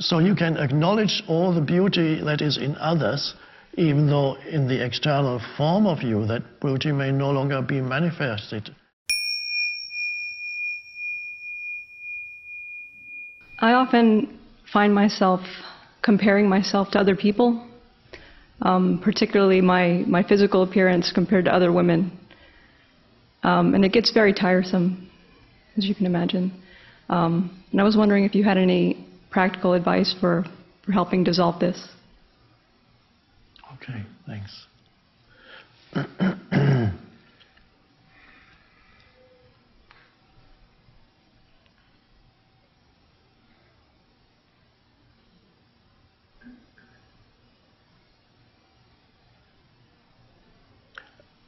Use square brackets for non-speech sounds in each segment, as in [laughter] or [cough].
so you can acknowledge all the beauty that is in others, even though in the external form of you that beauty may no longer be manifested. I often find myself comparing myself to other people, um, particularly my, my physical appearance compared to other women. Um, and it gets very tiresome, as you can imagine. Um, and I was wondering if you had any practical advice for, for helping dissolve this. Okay, thanks.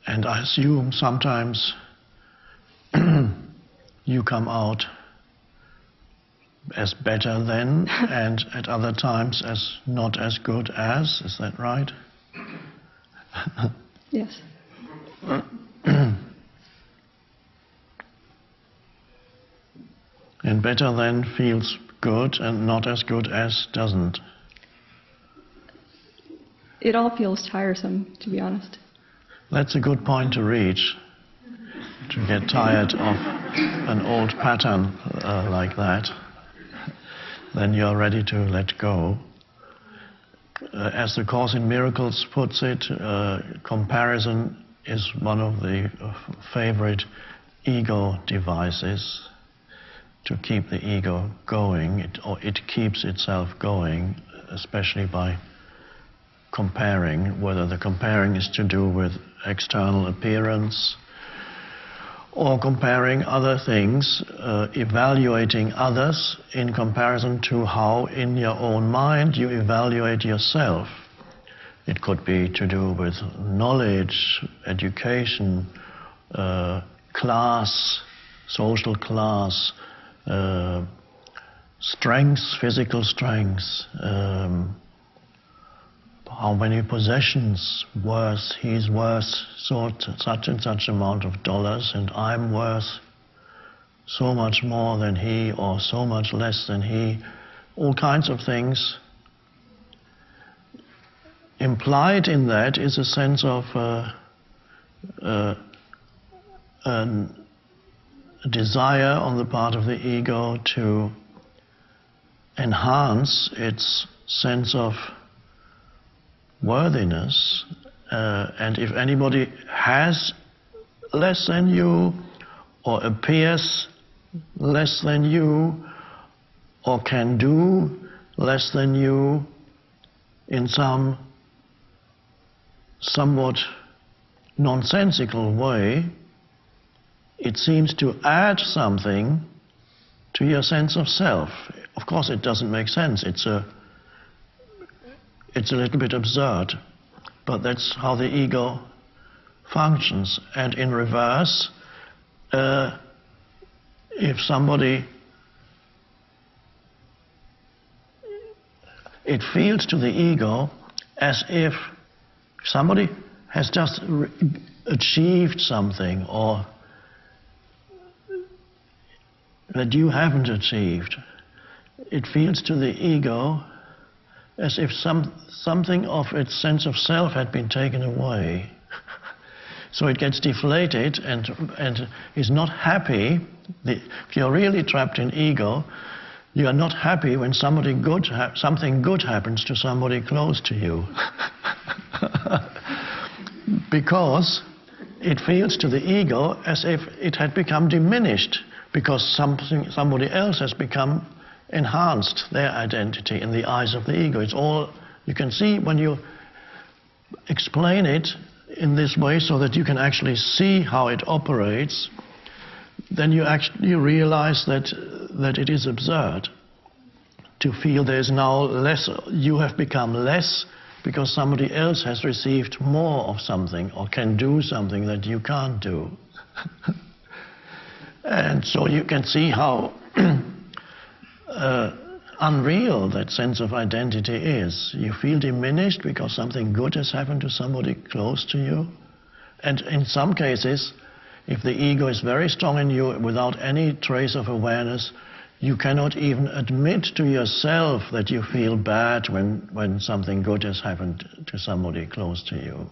And I assume sometimes [clears throat] you come out as better than, [laughs] and at other times as not as good as. Is that right? [laughs] yes. [clears throat] and better than feels good, and not as good as doesn't. It all feels tiresome, to be honest. That's a good point to reach, to get tired of an old pattern uh, like that. Then you're ready to let go. Uh, as the Course in Miracles puts it, uh, comparison is one of the uh, favorite ego devices to keep the ego going, it, or it keeps itself going, especially by comparing, whether the comparing is to do with external appearance or comparing other things, uh, evaluating others in comparison to how in your own mind you evaluate yourself. It could be to do with knowledge, education, uh, class, social class, uh, strengths, physical strengths, um, how many possessions worth, he's worth such and such amount of dollars, and I'm worth so much more than he, or so much less than he, all kinds of things. Implied in that is a sense of uh, uh, a desire on the part of the ego to enhance its sense of worthiness. Uh, and if anybody has less than you, or appears less than you, or can do less than you in some somewhat nonsensical way, it seems to add something to your sense of self. Of course, it doesn't make sense. It's a it's a little bit absurd, but that's how the ego functions. And in reverse, uh, if somebody it feels to the ego as if somebody has just achieved something or that you haven't achieved. It feels to the ego as if some, something of its sense of self had been taken away. [laughs] so it gets deflated and, and is not happy. The, if you're really trapped in ego, you are not happy when somebody good something good happens to somebody close to you. [laughs] because it feels to the ego as if it had become diminished because something, somebody else has become enhanced their identity in the eyes of the ego. It's all you can see when you explain it in this way so that you can actually see how it operates, then you actually realize that, that it is absurd to feel there's now less, you have become less because somebody else has received more of something or can do something that you can't do. [laughs] and so you can see how [clears throat] uh, unreal that sense of identity is. You feel diminished because something good has happened to somebody close to you. And in some cases, if the ego is very strong in you without any trace of awareness, You cannot even admit to yourself that you feel bad when, when something good has happened to somebody close to you.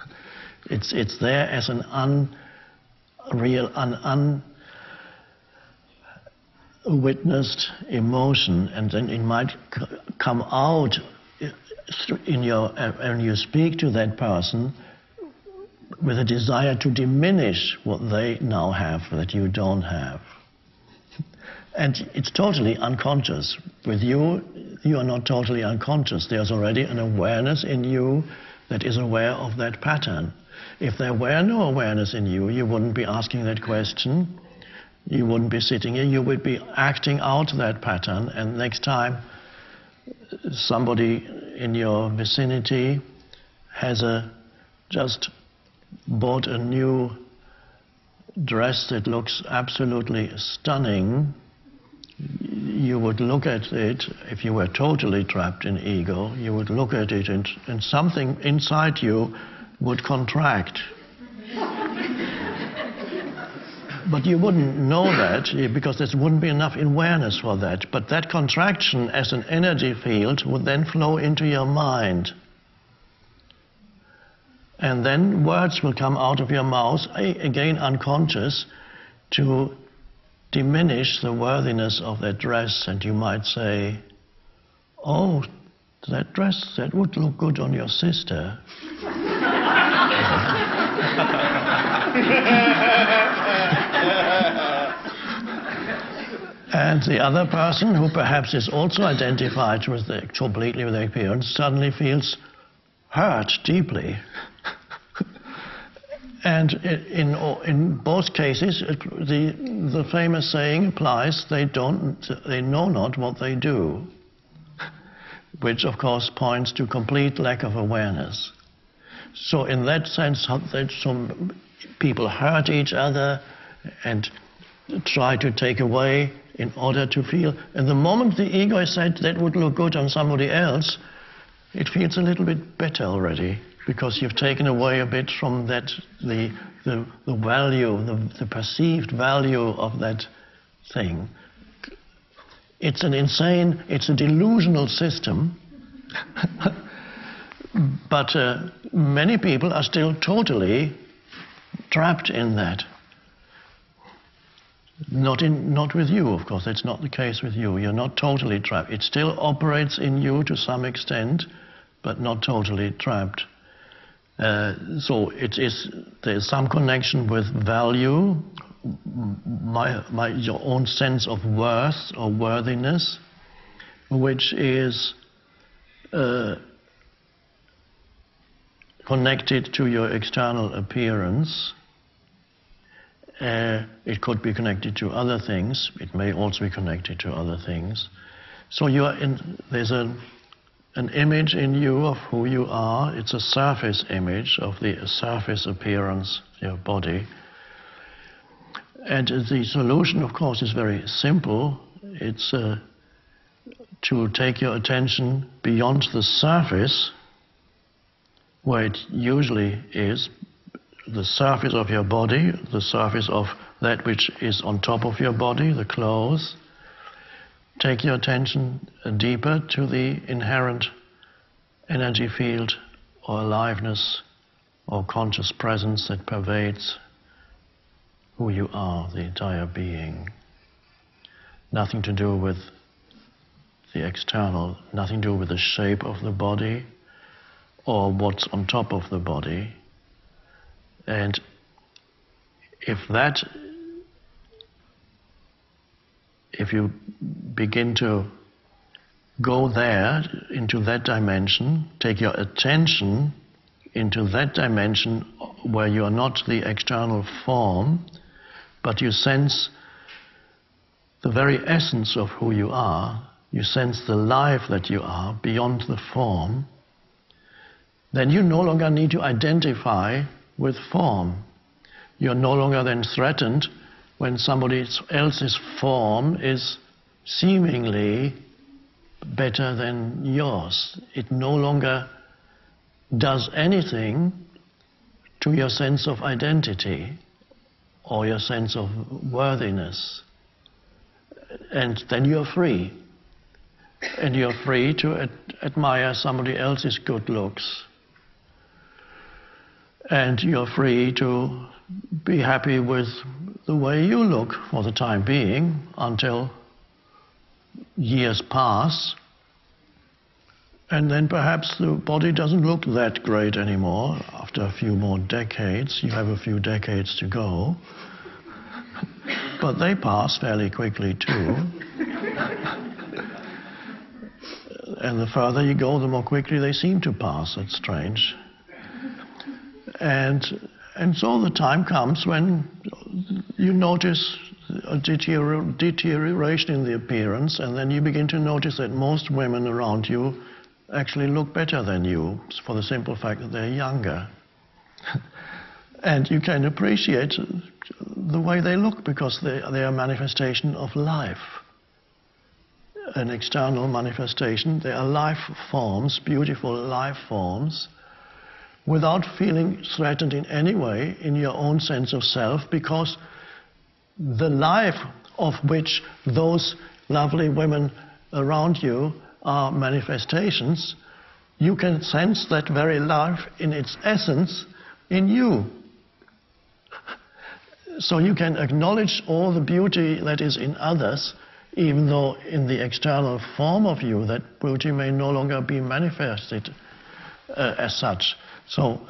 [laughs] it's, it's there as an unreal, an unwitnessed emotion, and then it might come out uh, in your, uh, when you speak to that person with a desire to diminish what they now have that you don't have. [laughs] And it's totally unconscious. With you, you are not totally unconscious. There's already an awareness in you that is aware of that pattern. If there were no awareness in you, you wouldn't be asking that question. You wouldn't be sitting here. You would be acting out that pattern. And next time somebody in your vicinity has a just bought a new dress that looks absolutely stunning, you would look at it, if you were totally trapped in ego, you would look at it and, and something inside you would contract. But you wouldn't know that because there wouldn't be enough awareness for that. But that contraction as an energy field would then flow into your mind. And then words will come out of your mouth, again unconscious, to diminish the worthiness of that dress. And you might say, Oh, that dress, that would look good on your sister. [laughs] and the other person, who perhaps is also identified with the, completely with the appearance, suddenly feels hurt deeply. And in, in both cases, it, the, the famous saying applies they, don't, they know not what they do, which of course points to complete lack of awareness. So, in that sense, some people hurt each other and try to take away in order to feel. And the moment the ego said that would look good on somebody else, it feels a little bit better already because you've taken away a bit from that the, the, the value, the, the perceived value of that thing. It's an insane, it's a delusional system. [laughs] but uh, many people are still totally trapped in that. Not, in, not with you, of course, that's not the case with you. You're not totally trapped. It still operates in you to some extent, but not totally trapped. Uh, so it is there is some connection with value, my, my, your own sense of worth or worthiness, which is uh, connected to your external appearance. Uh, it could be connected to other things. It may also be connected to other things. So you are in, there's a an image in you of who you are. It's a surface image of the surface appearance your body. And the solution, of course, is very simple. It's uh, to take your attention beyond the surface, where it usually is, the surface of your body, the surface of that which is on top of your body, the clothes, take your attention deeper to the inherent energy field or aliveness or conscious presence that pervades who you are, the entire being. Nothing to do with the external, nothing to do with the shape of the body or what's on top of the body. And if that if you begin to go there into that dimension, take your attention into that dimension where you are not the external form, but you sense the very essence of who you are, you sense the life that you are beyond the form, then you no longer need to identify with form. You're no longer then threatened when somebody else's form is seemingly better than yours. It no longer does anything to your sense of identity or your sense of worthiness. And then you're free. And you're free to ad- admire somebody else's good looks. And you're free to be happy with the way you look for the time being until years pass. And then perhaps the body doesn't look that great anymore after a few more decades. You have a few decades to go. but they pass fairly quickly too. and the further you go, the more quickly they seem to pass. It's strange. And, and so the time comes when you notice a deterior- deterioration in the appearance, and then you begin to notice that most women around you actually look better than you for the simple fact that they're younger. [laughs] and you can appreciate the way they look because they, they are a manifestation of life. An external manifestation. They are life forms, beautiful life forms, without feeling threatened in any way in your own sense of self because the life of which those lovely women around you are manifestations, you can sense that very life in its essence in you. So you can acknowledge all the beauty that is in others, even though in the external form of you that beauty may no longer be manifested uh, as such. So,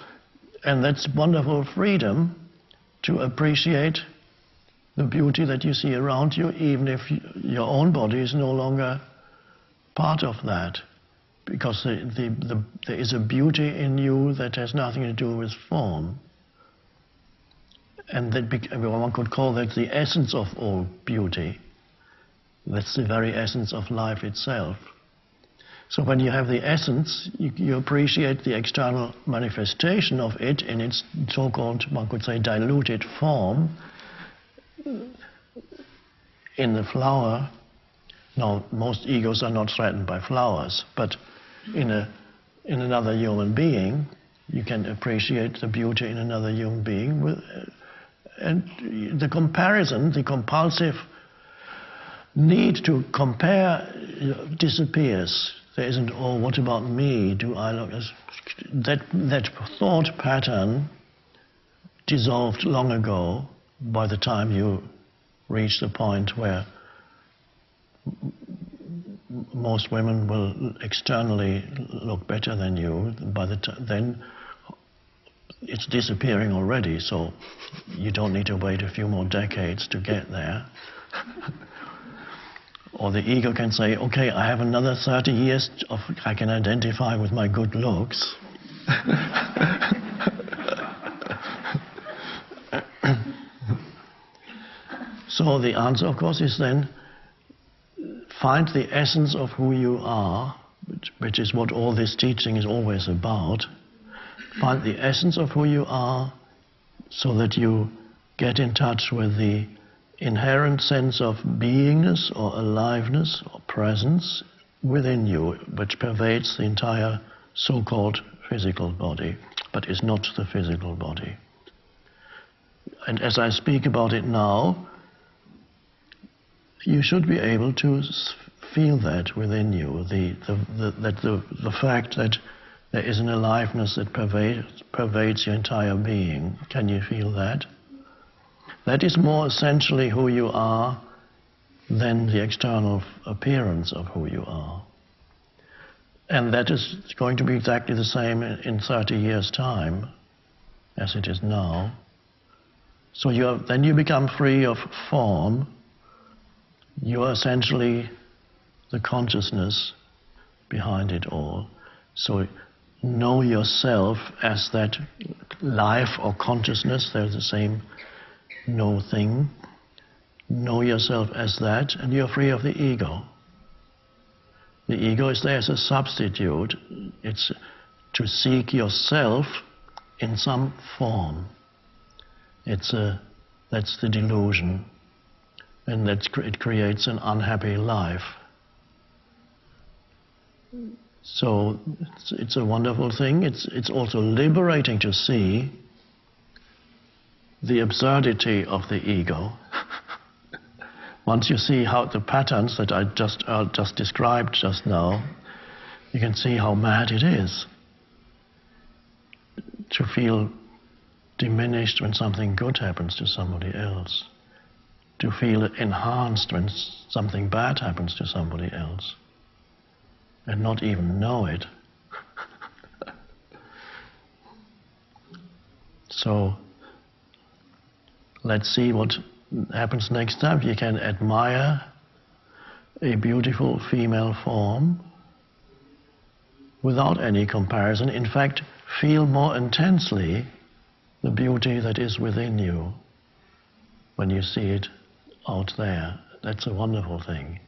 and that's wonderful freedom to appreciate the beauty that you see around you, even if your own body is no longer part of that. Because the, the, the, there is a beauty in you that has nothing to do with form. And that one could call that the essence of all beauty. That's the very essence of life itself. So when you have the essence, you, you appreciate the external manifestation of it in its so-called, one could say, diluted form in the flower. Now, most egos are not threatened by flowers, but in, a, in another human being, you can appreciate the beauty in another human being. With, and the comparison, the compulsive need to compare disappears. There isn't, oh, what about me? Do I look as. That, that thought pattern dissolved long ago by the time you reach the point where most women will externally look better than you, by the t- then it's disappearing already, so you don't need to wait a few more decades to get there. [laughs] or the ego can say, okay, I have another 30 years of, I can identify with my good looks. so the answer, of course, is then find the essence of who you are, which, which, is what all this teaching is always about. Find the essence of who you are so that you get in touch with the inherent sense of beingness or aliveness or presence within you, which pervades the entire so called physical body, but is not the physical body. And as I speak about it now, you should be able to feel that within you, the, the, the, that the, the fact that there is an aliveness that pervades, pervades your entire being. Can you feel that? That is more essentially who you are than the external appearance of who you are. And that is going to be exactly the same in 30 years' time as it is now. So you then you become free of form you are essentially the consciousness behind it all. So know yourself as that life or consciousness, they're the same no thing. Know yourself as that, and you're free of the ego. The ego is there as a substitute. It's to seek yourself in some form. It's a, that's the delusion and that it creates an unhappy life. So it's, it's, a wonderful thing. It's, it's also liberating to see the absurdity of the ego. once you see how the patterns that I just, uh, just described just now, you can see how mad it is to feel diminished when something good happens to somebody else, to feel enhanced when something bad happens to somebody else, and not even know it. [laughs] so, let's see what happens next time. You can admire a beautiful female form without any comparison. In fact, feel more intensely the beauty that is within you when you see it out there. That's a wonderful thing.